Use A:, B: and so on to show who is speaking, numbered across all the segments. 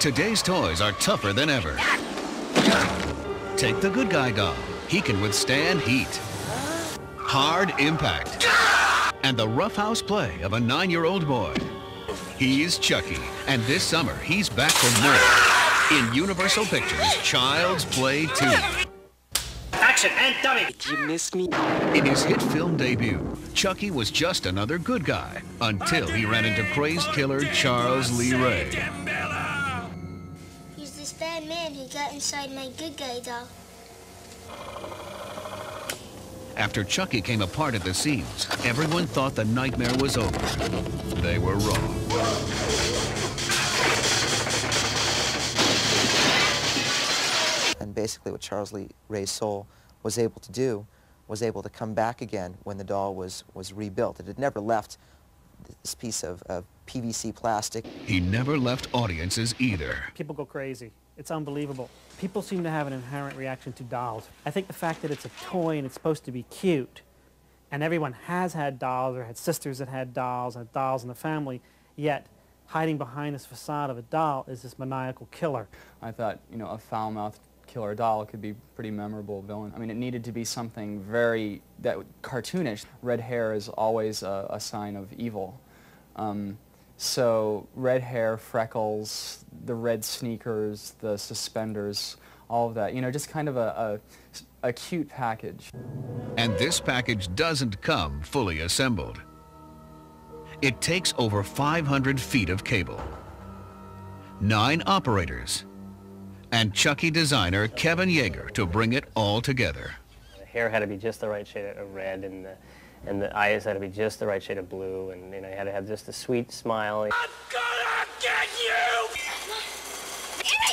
A: Today's toys are tougher than ever. Take the good guy doll. He can withstand heat, hard impact, and the roughhouse play of a nine-year-old boy. He's Chucky, and this summer he's back for more in Universal Pictures' Child's Play 2.
B: Action and dummy!
C: Did you miss me?
A: In his hit film debut, Chucky was just another good guy until he ran into crazed killer Charles Lee Ray.
D: He's this bad man who got inside my good guy doll.
A: After Chucky came apart at the seams, everyone thought the nightmare was over. They were wrong.
E: And basically what Charles Lee Ray's soul was able to do was able to come back again when the doll was, was rebuilt. It had never left this piece of, of PVC plastic.
A: He never left audiences either.
B: People go crazy. It's unbelievable. People seem to have an inherent reaction to dolls. I think the fact that it's a toy and it's supposed to be cute, and everyone has had dolls or had sisters that had dolls and dolls in the family, yet hiding behind this facade of a doll is this maniacal killer.
F: I thought, you know, a foul-mouthed killer doll could be pretty memorable villain. I mean, it needed to be something very that cartoonish. Red hair is always a, a sign of evil. Um, so red hair, freckles, the red sneakers, the suspenders, all of that, you know, just kind of a, a, a cute package.
A: And this package doesn't come fully assembled. It takes over 500 feet of cable, nine operators, and Chucky designer Kevin Yagher to bring it all together.
G: The hair had to be just the right shade of red, and the, and the eyes had to be just the right shade of blue, and you know, you had to have just a sweet smile.
H: I'm gonna get you!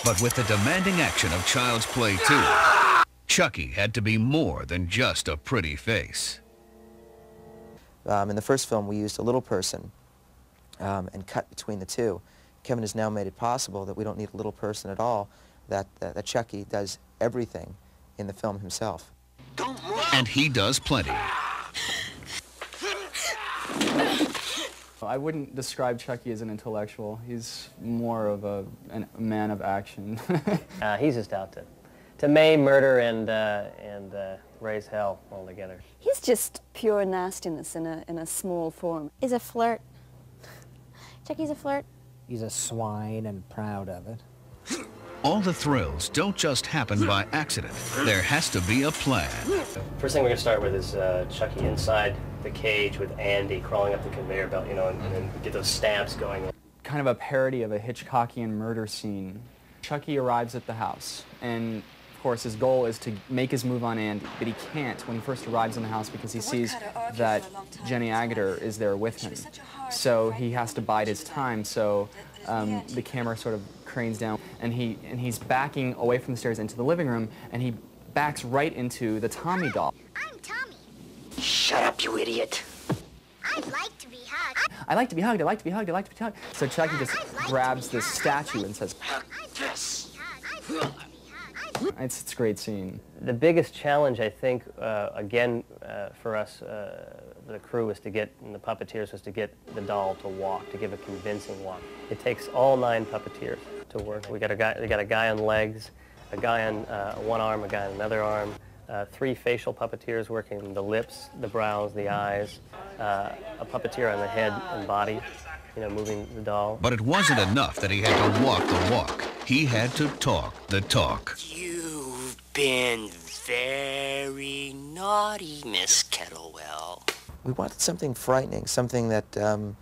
A: But with the demanding action of Child's Play 2, Chucky had to be more than just a pretty face.
E: Um, in the first film, we used a little person um, and cut between the two. Kevin has now made it possible that we don't need a little person at all, that, that, that Chucky does everything in the film himself.
A: And he does plenty.
F: I wouldn't describe Chucky as an intellectual. He's more of a, an, a man of action.
G: uh, he's just out to, to maim, murder, and, uh, and uh, raise hell altogether.
I: He's just pure nastiness in a, in a small form.
D: He's a flirt. Chucky's a flirt.
J: He's a swine and proud of it.
A: All the thrills don't just happen by accident. There has to be a plan.
G: First thing we're going to start with is uh, Chucky inside the cage with Andy crawling up the conveyor belt, you know, and, and then get those stamps going.
F: Kind of a parody of a Hitchcockian murder scene. Chucky arrives at the house, and of course his goal is to make his move on Andy, but he can't when he first arrives in the house because he sees that Jenny Agutter is there with him. So he has to bide his time, so um, the camera sort of cranes down, and he and he's backing away from the stairs into the living room, and he backs right into the Tommy doll.
D: I'm Tommy.
C: Shut up, you idiot.
D: I'd like to be hugged.
F: I like to be hugged. I like to be hugged. I like to be hugged. So Chucky just grabs this statue and says,
C: This.
F: it's, it's a great scene.
G: The biggest challenge, I think, uh, again, uh, for us, uh, the crew, was to get, and the puppeteers, was to get the doll to walk, to give a convincing walk. It takes all nine puppeteers to work. We got a guy, we got a guy on legs, a guy on uh, one arm, a guy on another arm, uh, three facial puppeteers working the lips, the brows, the eyes, uh, a puppeteer on the head and body, you know, moving the doll.
A: But it wasn't enough that he had to walk the walk. He had to talk the talk.
C: You've been very naughty, Miss Kettlewell.
E: We wanted something frightening, something that, um,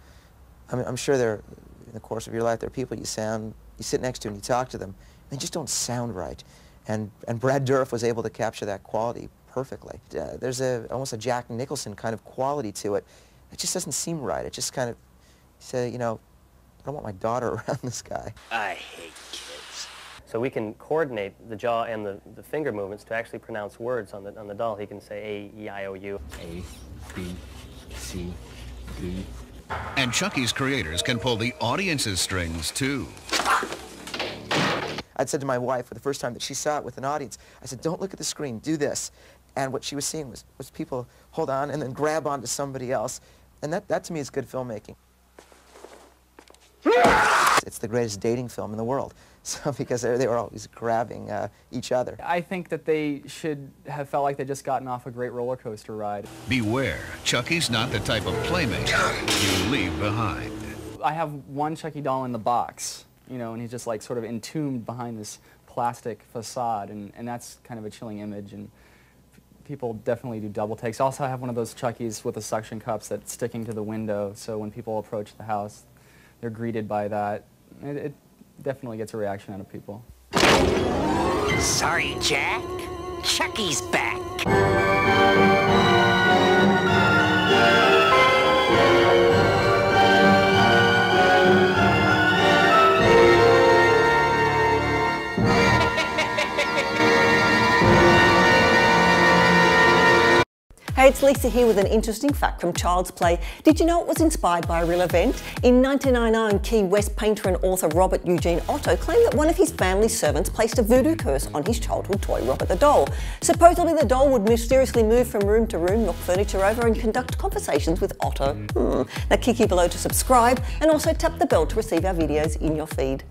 E: I mean, I'm sure there, in the course of your life, there are people you sound, you sit next to and you talk to them, and they just don't sound right. And, and Brad Dourif was able to capture that quality perfectly. Uh, there's a, almost a Jack Nicholson kind of quality to it. It just doesn't seem right. It just kind of, say, you know, I don't want my daughter around this guy.
C: I hate kids.
G: So we can coordinate the jaw and the, the finger movements to actually pronounce words on the, on the doll. He can say A, E, I, O, U.
J: A, B, C, D.
A: And Chucky's creators can pull the audience's strings, too.
E: I'd said to my wife for the first time that she saw it with an audience, I said, don't look at the screen, do this. And what she was seeing was, was people hold on and then grab onto somebody else. And that, that to me is good filmmaking. it's the greatest dating film in the world. So because they they were always grabbing uh, each other.
F: I think that they should have felt like they'd just gotten off a great roller coaster ride.
A: Beware, Chucky's not the type of playmate you leave behind.
F: I have one Chucky doll in the box, you know, and he's just like sort of entombed behind this plastic facade, and, and that's kind of a chilling image. And people definitely do double takes. I also have one of those Chuckies with the suction cups that's sticking to the window, so when people approach the house, they're greeted by that. It, it definitely gets a reaction out of people.
C: Sorry, Jack. Chucky's back.
K: Hey, it's Lisa here with an interesting fact from Child's Play. Did you know it was inspired by a real event? In 1999, Key West painter and author Robert Eugene Otto claimed that one of his family servants placed a voodoo curse on his childhood toy, Robert the Doll. Supposedly, the doll would mysteriously move from room to room, knock furniture over, and conduct conversations with Otto. Hmm. Now, click below to subscribe and also tap the bell to receive our videos in your feed.